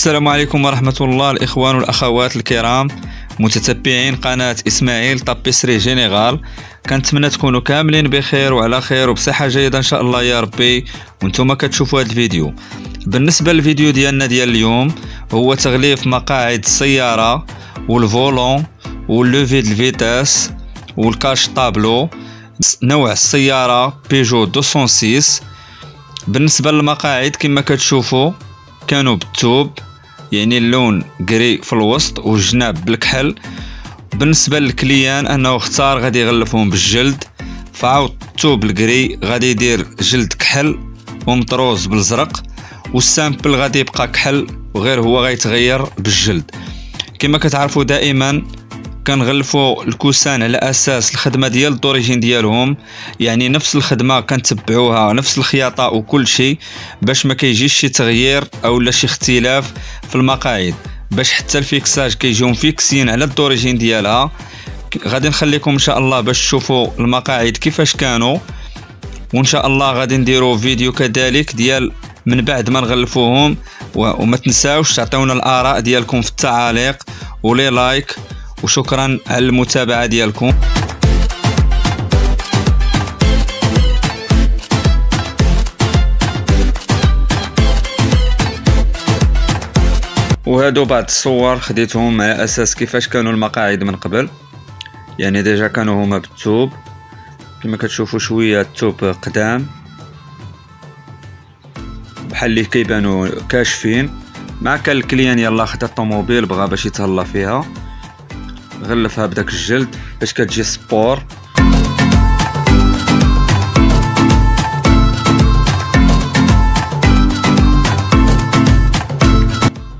السلام عليكم ورحمة الله الإخوان والأخوات الكرام. متتبعين قناة إسماعيل tapisserie générale كنتمنى تكونوا كاملين بخير وعلى خير وبصحة جيدة إن شاء الله يا ربي. وأنتم كتشوفوا هذا الفيديو. بالنسبة للفيديو ديالنا ديال اليوم هو تغليف مقاعد السيارة وال volant وال levier vitesses وال cache tableau. نوع السيارة بيجو 206 بالنسبة للمقاعد كما كتشوفوا كانوا بالثوب يعني اللون gris في الوسط والجناب بالكحل. بالنسبة لل client أنه اختار غادي يغلفهم بالجلد. فعوض الثوب ال gris غادي يدير جلد كحل ومطروز بالزرق. وال simple غادي يبقى كحل وغير هو غيتغير بالجلد. كما كتعرفوا دائما كنغلفوا ال coussins على أساس الخدمة ديال ال d'origine ديالهم. يعني نفس الخدمة كنتبعوها نفس الخياطة وكل شيء باش ما كيجيش شي تغيير أو لا شي اختلاف في المقاعد. باش حتى الفيكساج كيجيو فيكسين على ال d'origine ديالها. غادي نخليكم إن شاء الله باش تشوفوا المقاعد كيفاش كانوا. وإن شاء الله غادي نديروا فيديو كذلك ديال من بعد ما نغلفوهم. وما تنساوش تعطيونا الآراء ديالكم في التعاليق. و les likes. وشكرا على المتابعة ديالكم. وهادو بعض الصور خديتهم على أساس كيفاش كانوا المقاعد من قبل. يعني ديجا كانوا هما بالثوب كما كتشوفوا شوية الثوب قدام. بحال اللي كيبانوا كاشفين. مع كان الكليان يلا خدا الطوموبيل بغا باش يتهلا فيها. غلفها بداك الجلد باش كتجي سبور.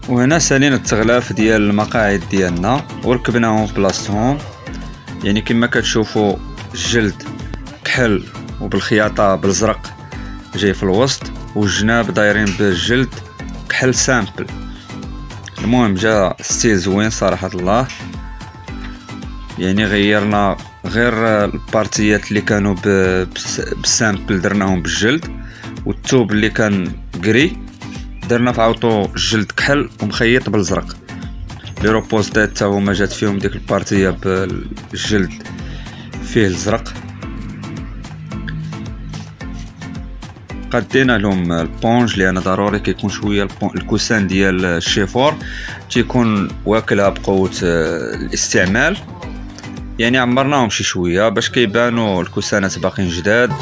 وهنا سالين التغلاف ديال المقاعد ديالنا وركبناهم في بلاصتهم. يعني كما كتشوفوا الجلد كحل وبالخياطة بالزرق جاي في الوسط والجناب دايرين بالجلد كحل simple. المهم جا style زوين صراحة الله. يعني غيرنا غير البارتيات اللي كانوا بال simple درناهم بالجلد والثوب اللي كان gris درنا في عوضو الجلد كحل ومخيط بالزرق. les repose-têtes تا هما جات فيهم ديك البارتية بالجلد فيه الزرق. قدينا لهم البونج لأن ضروري كيكون شوية الكوسان ديال الشيفور تيكون واكلها بقوة الاستعمال. يعني عمرناهم شي شوية باش كيبانوا الكوسانات باقيين جداد.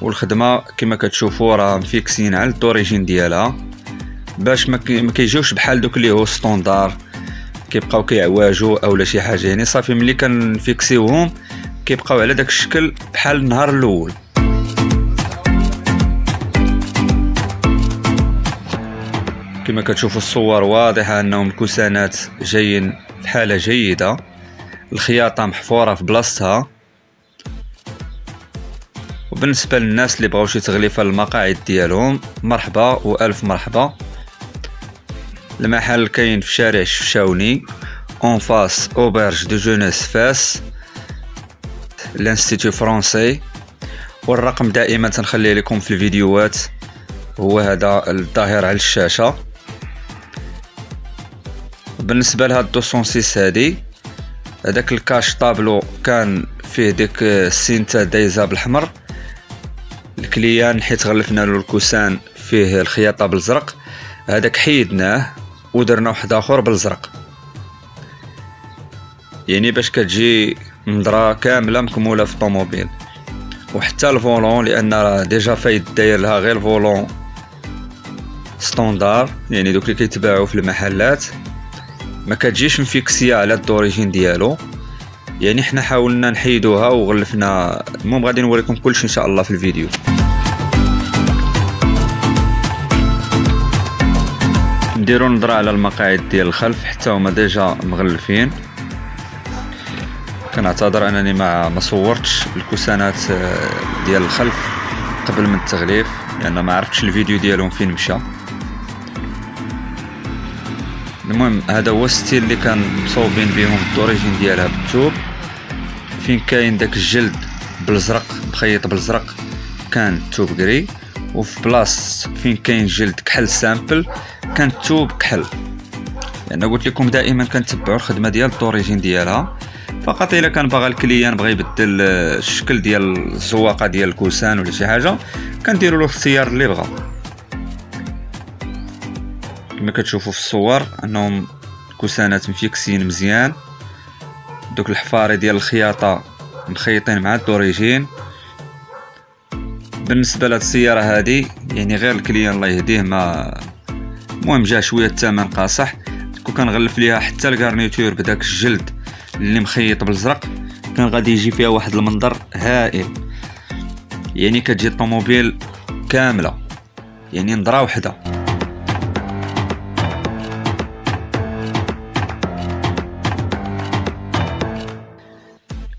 والخدمة كما كتشوفوا راه مفيكسين على الدوريجين ديالها. باش ما كيجيوش بحال دوك اللي هو ستوندار كيبقاو كيعواجوا اولا شي حاجة. يعني صافي ملي كنفيكسيوهم كيبقاو على داك الشكل بحال النهار الأول. كما كتشوفوا الصور واضحة أنهم الكوسانات جايين في حالة جيدة. الخياطة محفورة في بلاصتها. وبالنسبة للناس اللي بغاو شي تغليفة المقاعد ديالهم مرحبا وألف مرحبا. المحل كاين في شارع الشفشاوني en face auberge de jeunesse فاس l'institut français والرقم دائما تنخليه لكم في الفيديوهات هو هذا الظاهر على الشاشة. بالنسبة لهاد 206 هادي هذاك ال cache tableau كان فيه ديك السينتا دايزه بالحمر. ال client حيت غلفنا له ال coussins فيه الخياطة بالزرق. هذاك حيدناه ودرنا واحد آخر بالزرق. يعني باش كتجي نظره كاملة مكمولة في الطوموبيل. وحتى ال volant لأن déjà فايد داير لها غير ال volant standard يعني دوك اللي كيتباعوا في المحلات. ما كتجيش مفيكسيه على ال d'origine ديالو. يعني حنا حاولنا نحيدوها وغلفنا. المهم غادي نوريكم كلشي إن شاء الله في الفيديو. نديرو نظرة على المقاعد ديال الخلف حتى هما déjà مغلفين. كنعتذر أنني ما ما صورتش الكوسانات آه، ديال الخلف قبل من التغليف لأن ما عرفتش الفيديو ديالهم فين مشى. المهم هذا هو ال style اللي كان مصوبين بهم ال d'origine ديالها بالثوب فين كاين داك الجلد بالزرق مخيط بالزرق كان الثوب gris وفي بلاص فين كاين جلد كحل simple كان ثوب كحل. لأن قلت لكم دائما كنتبعوا الخدمة ديال ال d'origine ديالها. فقط إلا كان باغا ال client بغى يبدل الشكل ديال الزواقة ديال الكوسان ولا شي حاجة كنديروا له الاختيار اللي بغا كما كتشوفوا في الصور انهم كوسانات مفيكسين مزيان. دوك الحفاري ديال الخياطة مخيطين مع ال d'origine. بالنسبة لهاد السيارة هادي يعني غير ال client الله يهديه ما المهم جا شوية الثمن قاصح. كون كنغلف ليها حتى ال garniture بداك الجلد اللي مخيط بالزرق كان غادي يجي فيها واحد المنظر هائل. يعني كتجي الطوموبيل كاملة يعني نظرة وحدة.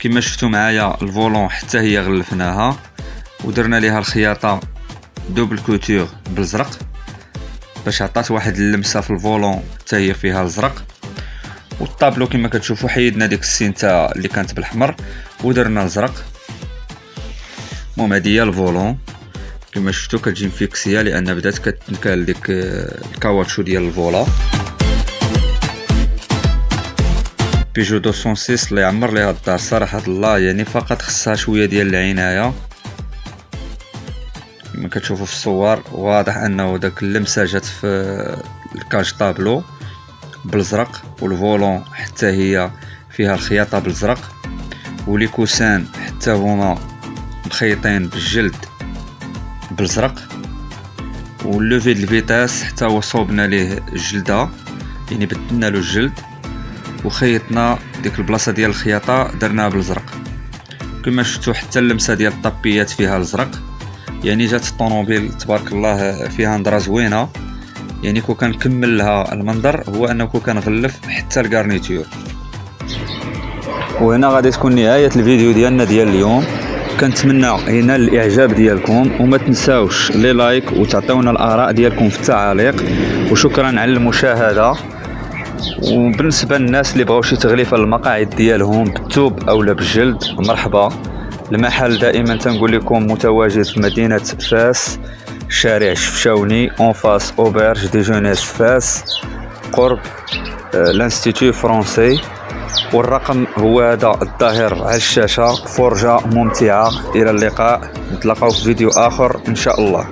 كما شفتوا معايا ال volant حتى هي غلفناها ودرنا ليها الخياطة double couture بالزرق باش عطات واحد اللمسة في ال volant حتى هي فيها الزرق. والطابلو كما كتشوفوا حيدنا ديك السينتا اللي كانت بالاحمر ودرنا الزرق. المهم هادي هي ال volant. كما شفتوا كتجي مفيكسية لأن بدات كتتكال ديك الكاواتشو ديال ال volant بيجو 206 الله يعمر ليها الدار صراحة الله يعني فقط خصها شوية ديال العناية. كما كتشوفوا في الصور واضح أنه داك اللمسة جات في ال cache tableau بالزرق وال volant حتى هي فيها الخياطة بالزرق و les coussins حتى هما مخيطين بالجلد بالزرق. وال levier de vitesse حتى هو صوبنا ليه الجلده يعني بدلنا له الجلد. وخيطنا ديك البلاصة ديال الخياطة درناها بالزرق. كما شفتوا حتى اللمسة ديال الطابيات فيها الزرق. يعني جات الطوموبيل تبارك الله فيها نظره زوينة. يعني كو كنكمل لها المنظر هو أنه كو كنغلف حتى ال garniture. وهنا غادي تكون نهاية الفيديو ديالنا ديال اليوم. كنتمنى هنا الإعجاب ديالكم وما تنساوش les likes وتعطيونا الآراء ديالكم في التعاليق. وشكرا على المشاهدة. وبالنسبة للناس اللي بغاو شي تغليف المقاعد ديالهم بالثوب اولا بالجلد مرحبا. المحل دائما تنقول لكم متواجد في مدينة فاس شارع شفشاوني en face auberge de jeunesse فاس قرب l'institut français. والرقم هو هذا الظاهر على الشاشة فرجه ممتعة. إلى اللقاء نتلاقاو في فيديو آخر إن شاء الله.